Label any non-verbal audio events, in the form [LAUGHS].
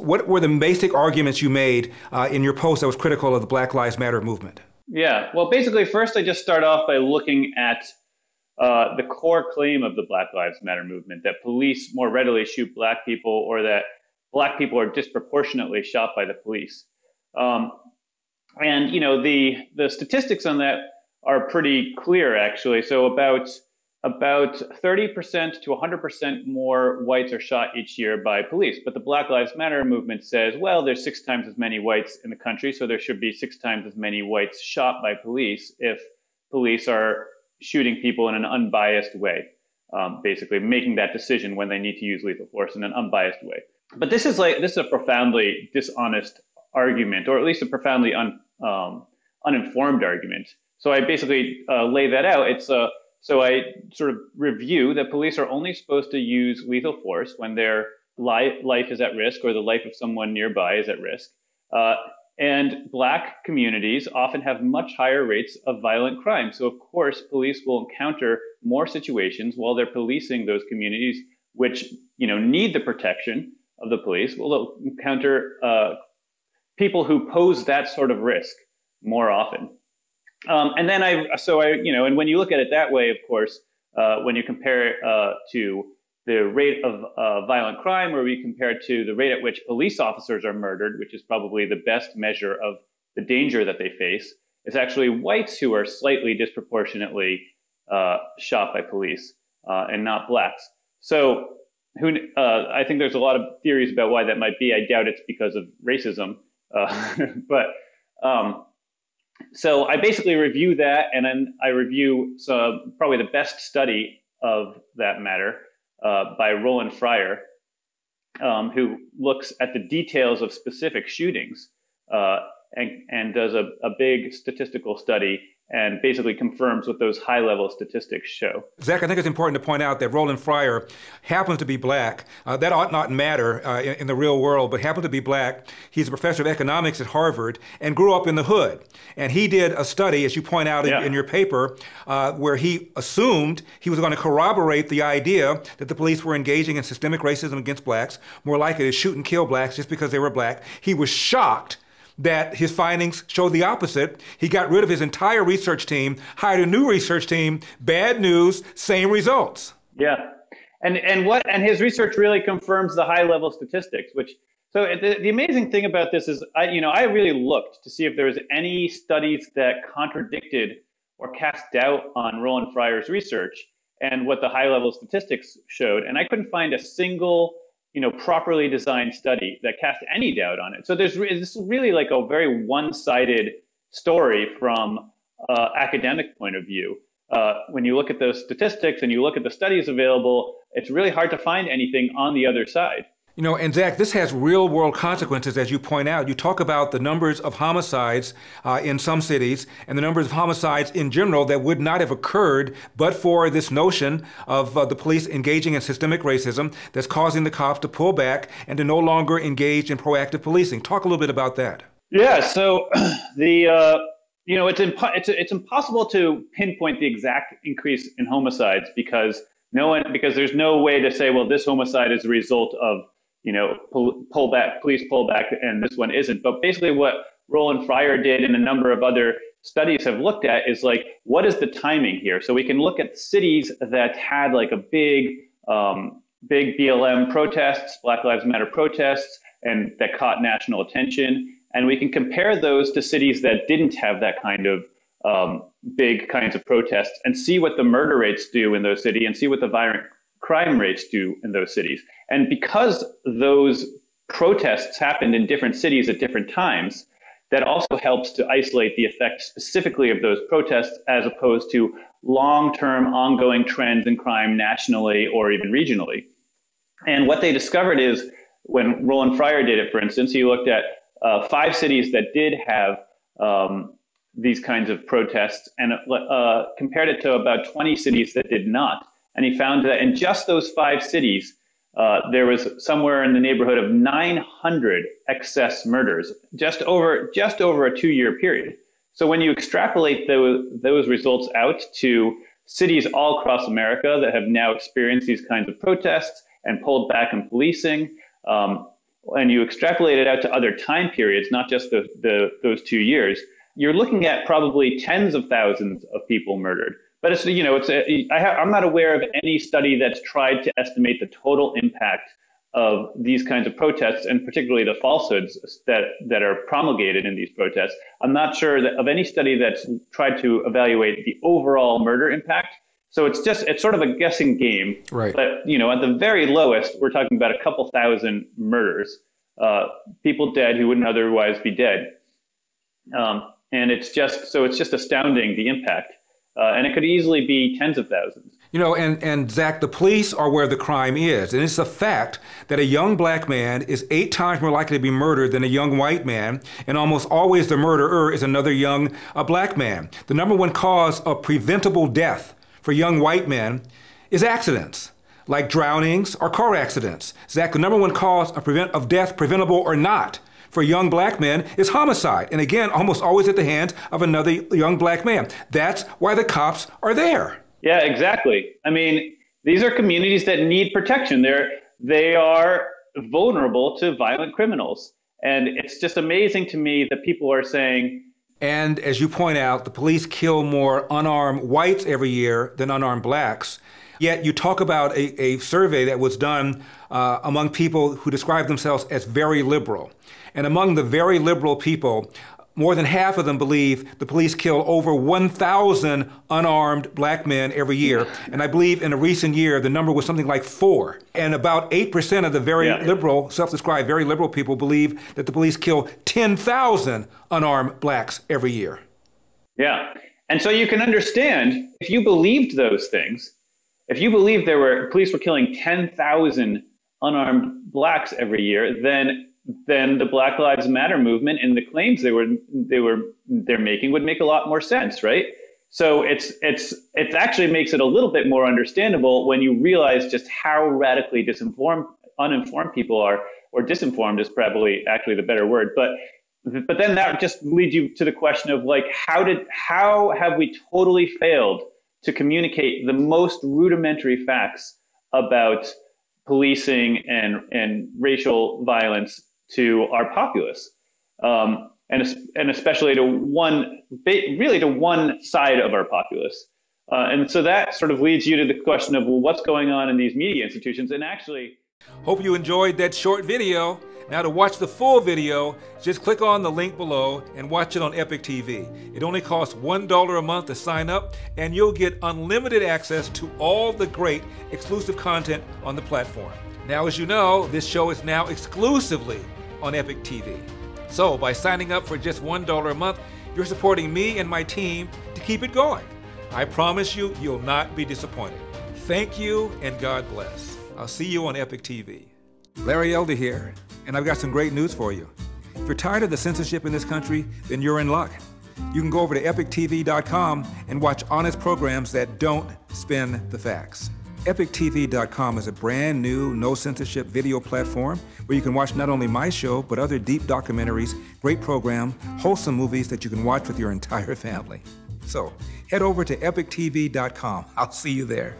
What were the basic arguments you made uh, in your post that was critical of the Black Lives Matter movement? Yeah, well, basically, first I just start off by looking at uh, the core claim of the Black Lives Matter movement that police more readily shoot black people or that black people are disproportionately shot by the police. Um, and you know the the statistics on that are pretty clear actually. So about about 30% to 100% more whites are shot each year by police. But the Black Lives Matter movement says, well, there's six times as many whites in the country, so there should be six times as many whites shot by police if police are shooting people in an unbiased way, um, basically making that decision when they need to use lethal force in an unbiased way. But this is like this is a profoundly dishonest argument, or at least a profoundly un, um, uninformed argument. So I basically uh, lay that out. It's a so I sort of review that police are only supposed to use lethal force when their li- life is at risk or the life of someone nearby is at risk. Uh, and black communities often have much higher rates of violent crime. So, of course, police will encounter more situations while they're policing those communities, which you know need the protection of the police. Will encounter uh, people who pose that sort of risk more often. Um, and then I, so I, you know, and when you look at it that way, of course, uh, when you compare it uh, to the rate of uh, violent crime, or we compare it to the rate at which police officers are murdered, which is probably the best measure of the danger that they face, it's actually whites who are slightly disproportionately uh, shot by police uh, and not blacks. So who, uh, I think there's a lot of theories about why that might be. I doubt it's because of racism, [LAUGHS] but um, so I basically review that, and then I review so probably the best study of that matter uh, by Roland Fryer, um, who looks at the details of specific shootings uh, and, and does a, a big statistical study and basically confirms what those high level statistics show. Zac, I think it's important to point out that Roland Fryer happens to be black. Uh, that ought not matter uh, in, in, the real world, but happens to be black. He's a professor of economics at Harvard and grew up in the hood. And he did a study, as you point out in, yeah. in your paper, uh, where he assumed he was going to corroborate the idea that the police were engaging in systemic racism against blacks, more likely to shoot and kill blacks just because they were black. He was shocked that his findings show the opposite. He got rid of his entire research team, hired a new research team. Bad news, same results. Yeah. And and what and his research really confirms the high level statistics, which so the, the amazing thing about this is I you know I really looked to see if there was any studies that contradicted or cast doubt on Roland Fryer's research and what the high level statistics showed, and I couldn't find a single you know, properly designed study that cast any doubt on it. So there's this is really like a very one-sided story from uh, academic point of view. Uh, when you look at those statistics and you look at the studies available, it's really hard to find anything on the other side. You know, and Zac, this has real world consequences, as you point out. You talk about the numbers of homicides uh, in some cities and the numbers of homicides in general that would not have occurred but for this notion of uh, the police engaging in systemic racism that's causing the cops to pull back and to no longer engage in proactive policing. Talk a little bit about that. Yeah, so [CLEARS THROAT] the. Uh, you know, it's, impo- it's, it's impossible to pinpoint the exact increase in homicides because no one because there's no way to say well this homicide is a result of you know, pull, pull back, please pull back, and this one isn't. But basically, what Roland Fryer did and a number of other studies have looked at is like, what is the timing here? So we can look at cities that had like a big, um, big BLM protests, Black Lives Matter protests, and that caught national attention. And we can compare those to cities that didn't have that kind of um, big kinds of protests and see what the murder rates do in those cities and see what the violent crime rates do in those cities. And because those protests happened in different cities at different times, that also helps to isolate the effect specifically of those protests as opposed to long term ongoing trends in crime nationally or even regionally. And what they discovered is when Roland Fryer did it, for instance, he looked at uh, five cities that did have um, these kinds of protests and uh, compared it to about 20 cities that did not. And he found that in just those five cities, uh, there was somewhere in the neighborhood of 900 excess murders just over just over a two-year period. So when you extrapolate those, those results out to cities all across America that have now experienced these kinds of protests and pulled back in policing, um, and you extrapolate it out to other time periods, not just the, the those two years, you're looking at probably tens of thousands of people murdered. But it's you know it's a, I ha- I'm not aware of any study that's tried to estimate the total impact of these kinds of protests, and particularly the falsehoods that that are promulgated in these protests. I'm not sure that of any study that's tried to evaluate the overall murder impact. So it's just it's sort of a guessing game. Right. But you know, at the very lowest, we're talking about a couple thousand murders, uh, people dead who wouldn't otherwise be dead. Um, and it's just so it's just astounding the impact. Uh, and it could easily be tens of thousands. You know, and, and Zac, the police are where the crime is. And it's a fact that a young black man is eight times more likely to be murdered than a young white man. And almost always the murderer is another young a black man. The number one cause of preventable death for young white men is accidents like drownings or car accidents. Zac, the number one cause of, prevent, of death, preventable or not, for young black men is homicide. And again, almost always at the hands of another young black man. That's why the cops are there. Yeah, exactly. I mean, these are communities that need protection. They're they are vulnerable to violent criminals. And it's just amazing to me that people are saying and as you point out, the police kill more unarmed whites every year than unarmed blacks. Yet you talk about a, a survey that was done uh, among people who describe themselves as very liberal. And among the very liberal people, more than half of them believe the police kill over 1,000 unarmed black men every year. And I believe in a recent year, the number was something like four. And about 8% of the very yeah. liberal, self described very liberal people believe that the police kill 10,000 unarmed blacks every year. Yeah. And so you can understand if you believed those things, if you believed there were police were killing 10,000 unarmed blacks every year, then then the Black Lives Matter movement and the claims they were they were they're making would make a lot more sense, right? So it's it's it actually makes it a little bit more understandable when you realize just how radically disinformed uninformed people are, or disinformed is probably actually the better word. But but then that just leads you to the question of like how did how have we totally failed to communicate the most rudimentary facts about policing and and racial violence to our populace, um, and and especially to one really to one side of our populace. Uh, and so that sort of leads you to the question of well, what's going on in these media institutions, and actually. Hope you enjoyed that short video. Now, to watch the full video, just click on the link below and watch it on Epoch TV. It only costs $1 a month to sign up, and you'll get unlimited access to all the great exclusive content on the platform. Now, as you know, this show is now exclusively on Epoch TV. So, by signing up for just $1 a month, you're supporting me and my team to keep it going. I promise you, you'll not be disappointed. Thank you and God bless. I'll see you on Epoch TV. Larry Elder here, and I've got some great news for you. If you're tired of the censorship in this country, then you're in luck. You can go over to epochtv.com and watch honest programs that don't spin the facts. EpochTV.com is a brand new, no censorship video platform where you can watch not only my show, but other deep documentaries, great program, wholesome movies that you can watch with your entire family. So head over to EpochTV.com. I'll see you there.